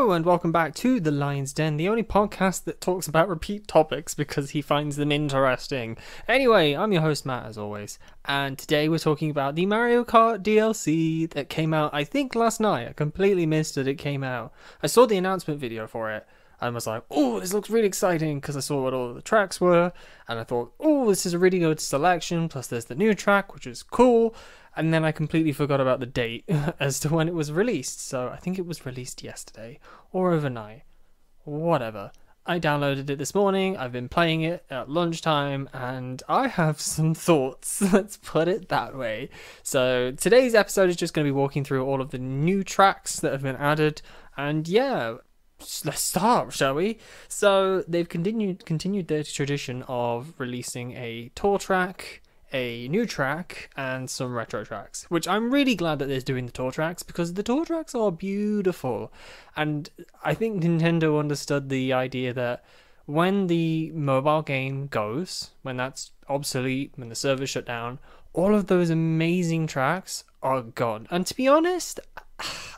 And welcome back to The Lion's Den, the only podcast that talks about repeat topics because he finds them interesting. Anyway, I'm your host, Matt, as always, and today we're talking about the Mario Kart DLC that came out, I think, last night. I completely missed that it came out. I saw the announcement video for it and was like, oh, this looks really exciting because I saw what all the tracks were, and I thought, oh, this is a really good selection, plus there's the new track, which is cool and then I completely forgot about the date as to when it was released. So I think it was released yesterday or overnight. Whatever. I downloaded it this morning. I've been playing it at lunchtime and I have some thoughts. Let's put it that way. So today's episode is just going to be walking through all of the new tracks that have been added. And yeah, let's start, shall we? So they've continued continued their tradition of releasing a tour track a new track and some retro tracks, which I'm really glad that they're doing the tour tracks because the tour tracks are beautiful. And I think Nintendo understood the idea that when the mobile game goes, when that's obsolete, when the servers shut down, all of those amazing tracks are gone. And to be honest,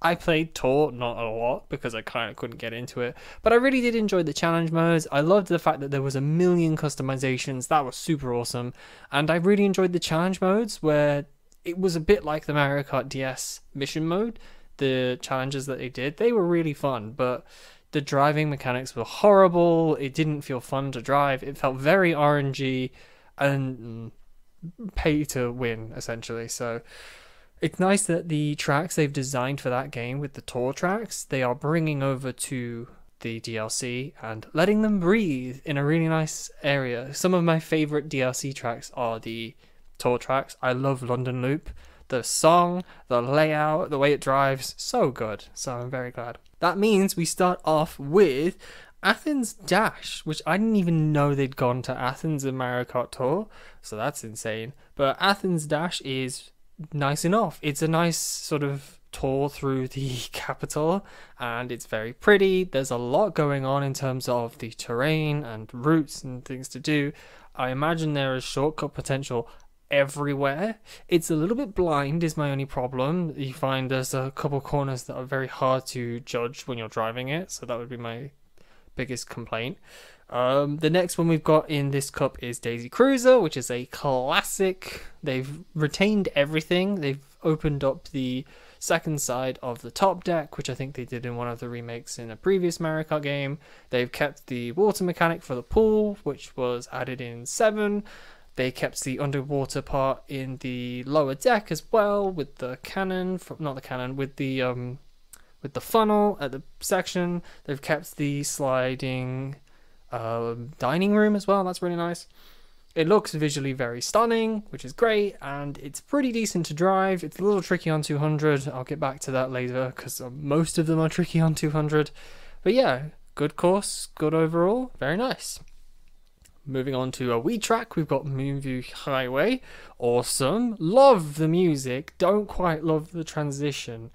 I played Tour not a lot because I kind of couldn't get into it, but I really did enjoy the challenge modes. I loved the fact that there was a million customizations. That was super awesome. And I really enjoyed the challenge modes where it was a bit like the Mario Kart DS mission mode. The challenges that they did, they were really fun, but the driving mechanics were horrible. It didn't feel fun to drive. It felt very RNG and pay to win essentially. So it's nice that the tracks they've designed for that game with the tour tracks, they are bringing over to the DLC and letting them breathe in a really nice area. Some of my favorite DLC tracks are the tour tracks. I love London Loop. The song, the layout, the way it drives, so good. So I'm very glad. That means we start off with Athens Dash, which I didn't even know they'd gone to Athens in Mario Kart Tour, so that's insane. But Athens Dash is nice enough. It's a nice sort of tour through the capital and it's very pretty. There's a lot going on in terms of the terrain and routes and things to do. I imagine there is shortcut potential everywhere. It's a little bit blind is my only problem. You find there's a couple corners that are very hard to judge when you're driving it, so that would be my biggest complaint. Um, the next one we've got in this cup is Daisy Cruiser, which is a classic. They've retained everything. They've opened up the second side of the top deck, which I think they did in one of the remakes in a previous Mario Kart game. They've kept the water mechanic for the pool, which was added in 7. They kept the underwater part in the lower deck as well, with the cannon, not the cannon, with the um, with the funnel at the section. They've kept the sliding uh, dining room as well. That's really nice. It looks visually very stunning, which is great, and it's pretty decent to drive. It's a little tricky on 200. I'll get back to that later because uh, most of them are tricky on 200. But yeah, good course, good overall, very nice. Moving on to a Wii track, we've got Moonview Highway. Awesome. Love the music, don't quite love the transition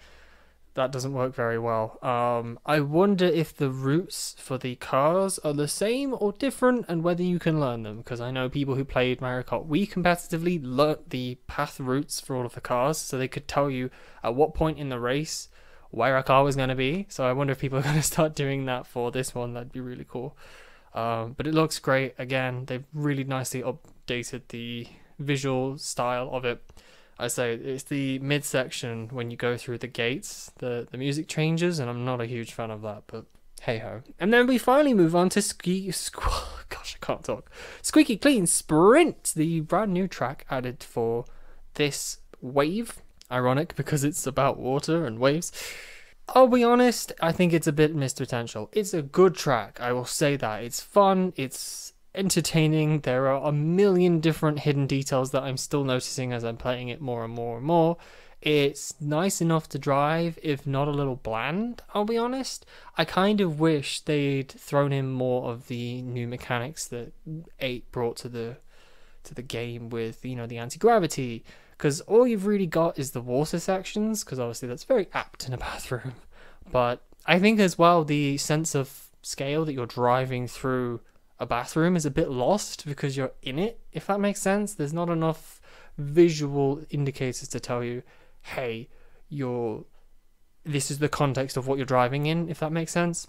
that doesn't work very well. Um, I wonder if the routes for the cars are the same or different, and whether you can learn them. Because I know people who played Mario Kart Wii competitively learnt the path routes for all of the cars, so they could tell you at what point in the race where a car was going to be. So I wonder if people are going to start doing that for this one. That'd be really cool. Um, but it looks great. Again, they've really nicely updated the visual style of it. I say it's the midsection when you go through the gates, the the music changes, and I'm not a huge fan of that, but hey ho. And then we finally move on to ski. Squ- gosh, I can't talk. Squeaky Clean Sprint, the brand new track added for this wave. Ironic because it's about water and waves. I'll be honest, I think it's a bit missed potential. It's a good track, I will say that. It's fun, it's entertaining. There are a million different hidden details that I'm still noticing as I'm playing it more and more and more. It's nice enough to drive, if not a little bland, I'll be honest. I kind of wish they'd thrown in more of the new mechanics that 8 brought to the to the game with, you know, the anti-gravity because all you've really got is the water sections because obviously that's very apt in a bathroom. But I think as well the sense of scale that you're driving through a bathroom is a bit lost because you're in it, if that makes sense. There's not enough visual indicators to tell you, hey, you're this is the context of what you're driving in, if that makes sense.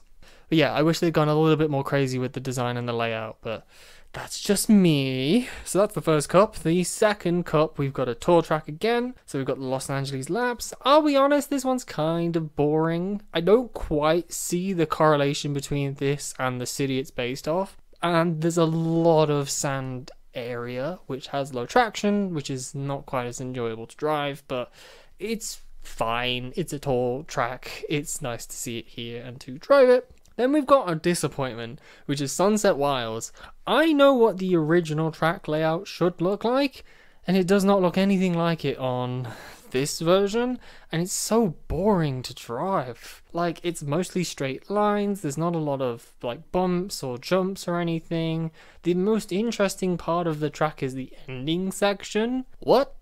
But yeah, I wish they'd gone a little bit more crazy with the design and the layout, but that's just me. So that's the first cup. The second cup, we've got a tour track again. So we've got the Los Angeles laps. I'll be honest, this one's kind of boring. I don't quite see the correlation between this and the city it's based off. And there's a lot of sand area, which has low traction, which is not quite as enjoyable to drive, but it's fine. It's a tour track. It's nice to see it here and to drive it. Then we've got a disappointment, which is Sunset Wilds. I know what the original track layout should look like, and it does not look anything like it on this version, and it's so boring to drive. Like, it's mostly straight lines, there's not a lot of, like, bumps or jumps or anything. The most interesting part of the track is the ending section. What?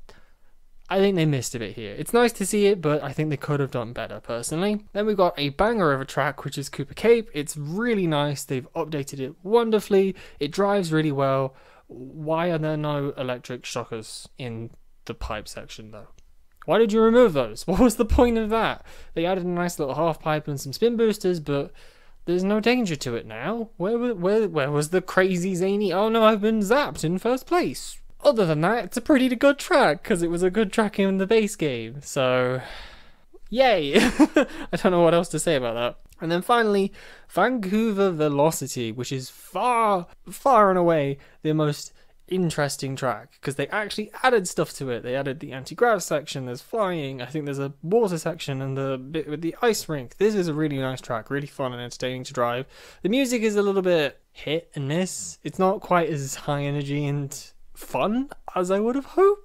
I think they missed a bit here. It's nice to see it, but I think they could have done better personally. Then we've got a banger of a track, which is Koopa Cape. It's really nice. They've updated it wonderfully. It drives really well. Why are there no electric shockers in the pipe section though? Why did you remove those? What was the point of that? They added a nice little half pipe and some spin boosters, but there's no danger to it now. Where where where was the crazy zany? Oh no, I've been zapped in first place other than that, it's a pretty good track because it was a good track in the base game. So, yay! I don't know what else to say about that. And then finally, Vancouver Velocity, which is far, far and away the most interesting track because they actually added stuff to it. They added the anti grav section, there's flying, I think there's a water section, and the bit with the ice rink. This is a really nice track, really fun and entertaining to drive. The music is a little bit hit and miss, it's not quite as high energy and fun as I would have hoped.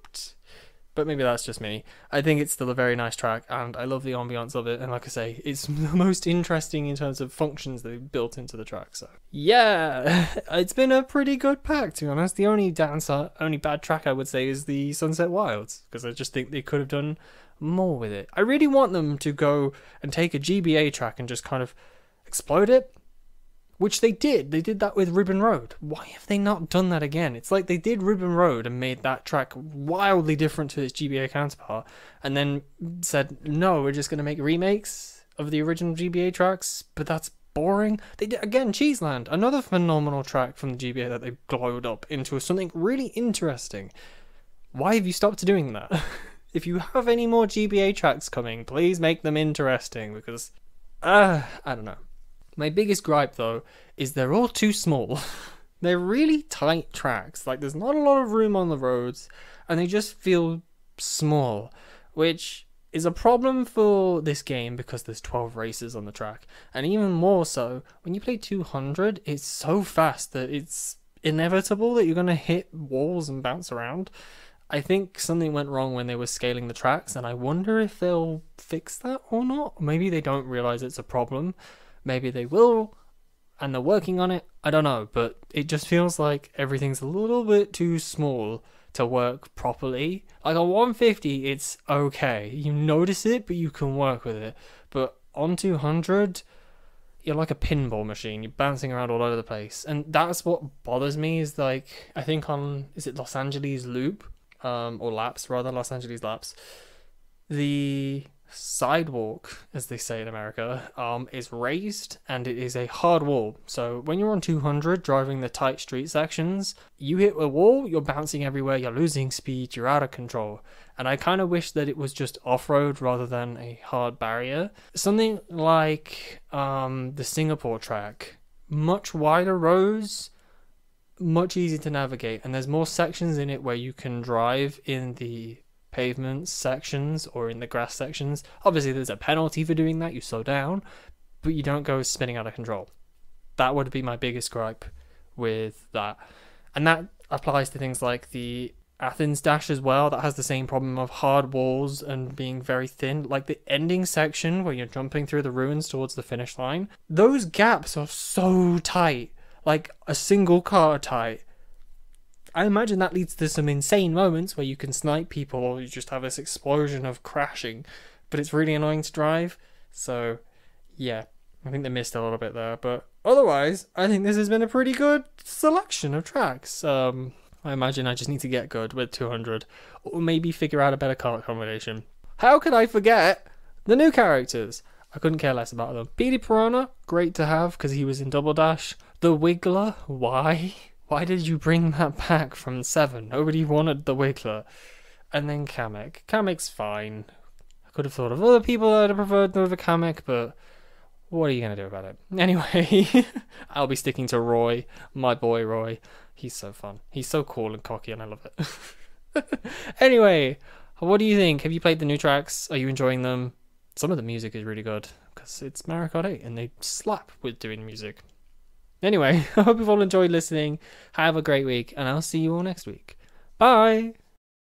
But maybe that's just me. I think it's still a very nice track, and I love the ambiance of it. And like I say, it's the most interesting in terms of functions they've built into the track. So yeah, it's been a pretty good pack to be honest. The only downside, only bad track I would say is the Sunset Wilds, because I just think they could have done more with it. I really want them to go and take a GBA track and just kind of explode it which they did. They did that with Ribbon Road. Why have they not done that again? It's like they did Ribbon Road and made that track wildly different to its GBA counterpart, and then said, no, we're just going to make remakes of the original GBA tracks, but that's boring. They did, again, Cheeseland, another phenomenal track from the GBA that they glowed up into something really interesting. Why have you stopped doing that? if you have any more GBA tracks coming, please make them interesting because, uh, I don't know. My biggest gripe though is they're all too small. they're really tight tracks. Like there's not a lot of room on the roads and they just feel small, which is a problem for this game because there's 12 races on the track. And even more so, when you play 200, it's so fast that it's inevitable that you're going to hit walls and bounce around. I think something went wrong when they were scaling the tracks, and I wonder if they'll fix that or not. Maybe they don't realize it's a problem. Maybe they will, and they're working on it. I don't know, but it just feels like everything's a little bit too small to work properly. Like on 150, it's okay. You notice it, but you can work with it. But on 200, you're like a pinball machine. You're bouncing around all over the place, and that's what bothers me. Is like I think on is it Los Angeles Loop, um, or laps rather Los Angeles laps. The sidewalk, as they say in America, um, is raised and it is a hard wall. So when you're on 200 driving the tight street sections, you hit a wall, you're bouncing everywhere, you're losing speed, you're out of control. And I kind of wish that it was just off road rather than a hard barrier. Something like um, the Singapore track, much wider roads. Much easier to navigate, and there's more sections in it where you can drive in the pavement sections or in the grass sections. Obviously, there's a penalty for doing that, you slow down, but you don't go spinning out of control. That would be my biggest gripe with that. And that applies to things like the Athens Dash as well, that has the same problem of hard walls and being very thin. Like the ending section where you're jumping through the ruins towards the finish line, those gaps are so tight, like a single car tight I imagine that leads to some insane moments where you can snipe people or you just have this explosion of crashing, but it's really annoying to drive. So, yeah, I think they missed a little bit there. But otherwise, I think this has been a pretty good selection of tracks. Um, I imagine I just need to get good with 200 or maybe figure out a better car combination. How could I forget The new characters. I couldn't care less about them. Petey Piranha, great to have because he was in Double Dash. The Wiggler, why? Why did you bring that back from 7? Nobody wanted the Wiggler. And then Kamek. Kamek's fine. I could have thought of other people that I'd have preferred over Kamek, but what are you going to do about it? Anyway, I'll be sticking to Roy, my boy Roy. He's so fun. He's so cool and cocky, and I love it. anyway, what do you think? Have you played the new tracks? Are you enjoying them? Some of the music is really good because it's Mario Kart 8 and they slap with doing music. Anyway, I hope you've all enjoyed listening. Have a great week, and I'll see you all next week. Bye!